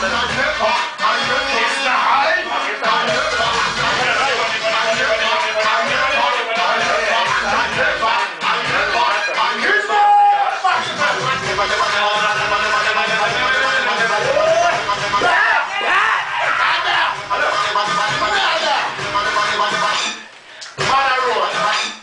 Come on, come on.